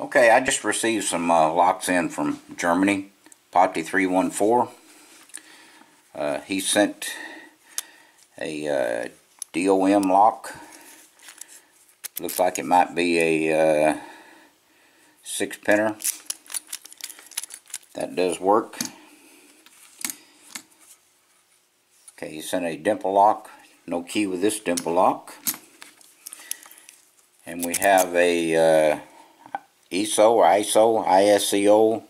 Okay, I just received some uh, locks in from Germany, Potti 314. Uh, he sent a uh, DOM lock. Looks like it might be a uh, six pinner. That does work. Okay, he sent a dimple lock. No key with this dimple lock. And we have a ISEO or ISEO, ISCO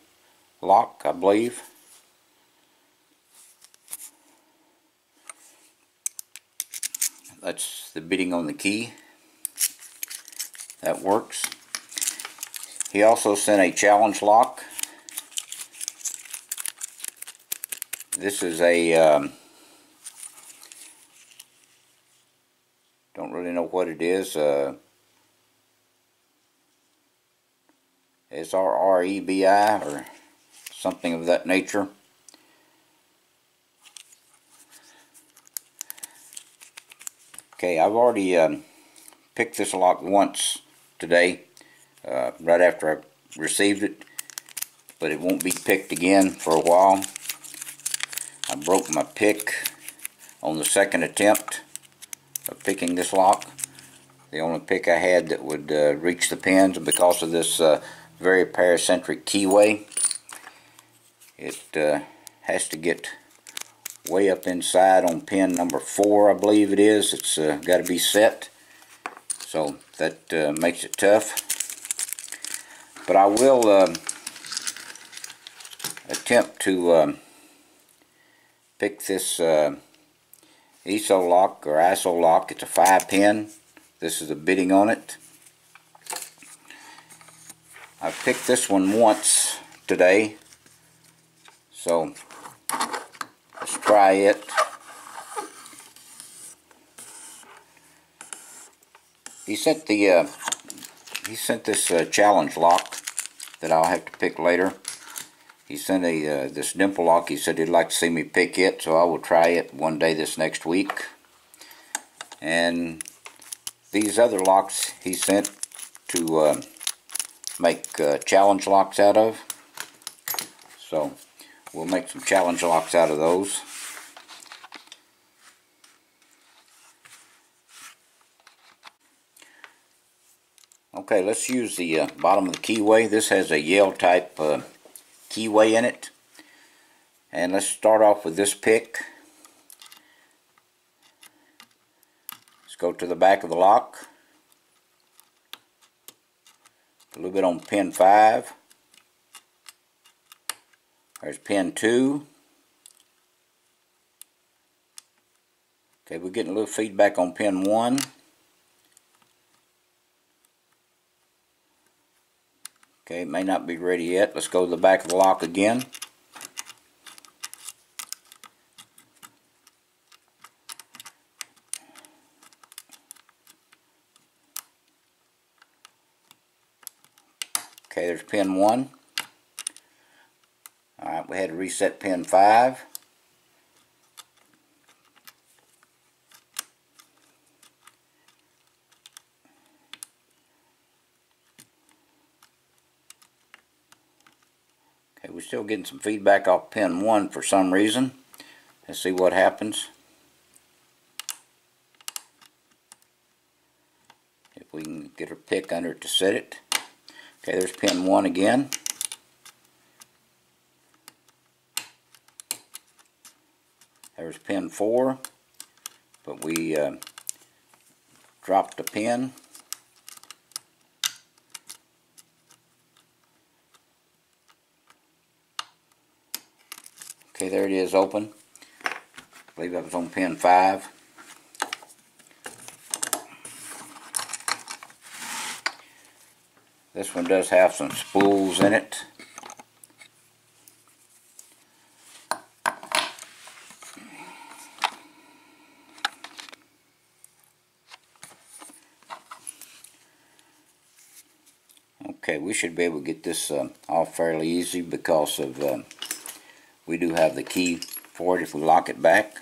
lock, I believe. That's the bitting on the key. That works. He also sent a challenge lock. This is a, um, don't really know what it is, uh, S-R-R-E-B-I or something of that nature. Okay, I've already um, picked this lock once today, uh, right after I received it, but it won't be picked again for a while. I broke my pick on the second attempt of picking this lock. The only pick I had that would uh, reach the pins because of this uh, very paracentric keyway. It uh, has to get way up inside on pin number four, I believe it is. It's uh, got to be set. So that uh, makes it tough. But I will um, attempt to um, pick this uh, ISEO lock or ISEO lock. It's a five pin. This is the bitting on it. I picked this one once today. So let's try it. He sent the uh, he sent this uh, challenge lock that I'll have to pick later. He sent a uh, this dimple lock. He said he'd like to see me pick it, so I will try it one day this next week. And these other locks he sent to uh, make uh, challenge locks out of. So we'll make some challenge locks out of those. Okay, let's use the uh, bottom of the keyway. This has a Yale type uh, keyway in it. And let's start off with this pick. Let's go to the back of the lock. A little bit on pin 5. There's pin 2. Okay, we're getting a little feedback on pin 1. Okay, it may not be ready yet. Let's go to the back of the lock again. Okay, there's pin 1. Alright, we had to reset pin 5. Okay, we're still getting some feedback off pin 1 for some reason. Let's see what happens. If we can get our pick under it to set it. Okay, there's pin 1 again. There's pin 4, but we uh, dropped the pin. Okay, there it is open. I believe that was on pin 5. This one does have some spools in it. Okay, we should be able to get this uh, off fairly easy because of uh, we do have the key for it if we lock it back.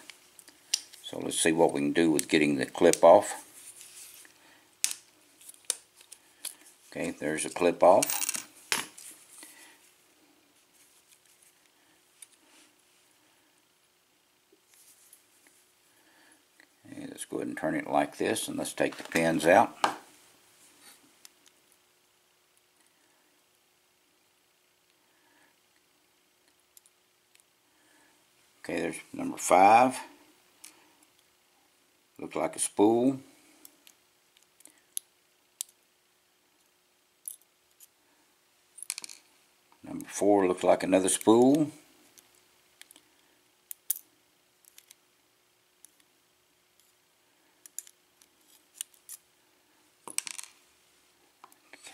So let's see what we can do with getting the clip off. Okay, there's a clip off. Okay, let's go ahead and turn it like this and let's take the pins out. Okay, there's number five. Looks like a spool. Number four looks like another spool.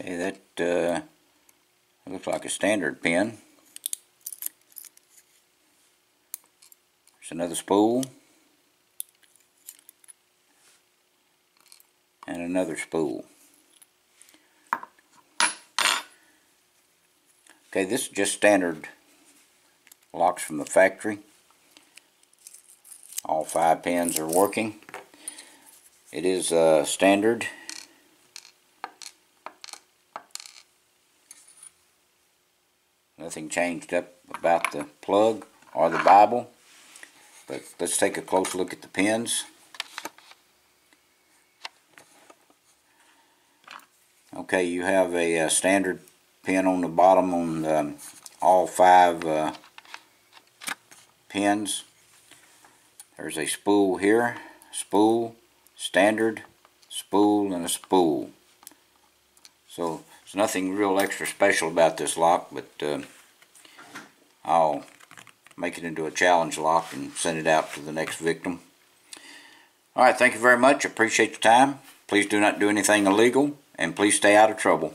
Okay, that uh, looks like a standard pin. There's another spool. And another spool. Okay, this is just standard locks from the factory. All five pins are working. It is uh, standard. Nothing changed up about the plug or the Bible. But let's take a close look at the pins. Okay, you have a, uh standard pin on the bottom on um, all five uh, pins. There's a spool here, spool, standard, spool, and a spool. So there's nothing real extra special about this lock, but uh, I'll make it into a challenge lock and send it out to the next victim. Alright, thank you very much. Appreciate your time. Please do not do anything illegal, and please stay out of trouble.